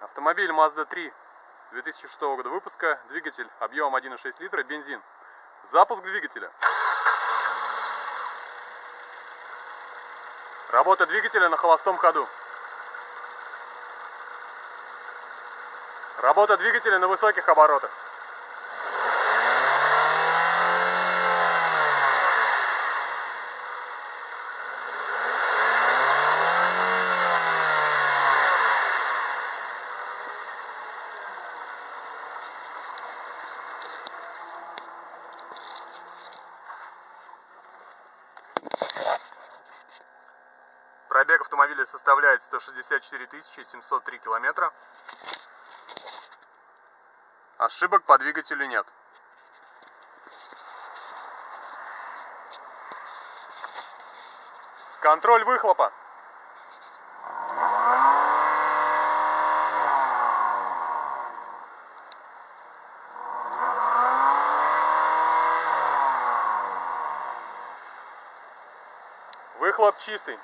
Автомобиль Mazda 3 2006 года выпуска, двигатель объемом 1,6 литра, бензин. Запуск двигателя. Работа двигателя на холостом ходу. Работа двигателя на высоких оборотах. Пробег автомобиля составляет 164 703 километра. Ошибок по двигателю нет. Контроль выхлопа. Выхлоп чистый.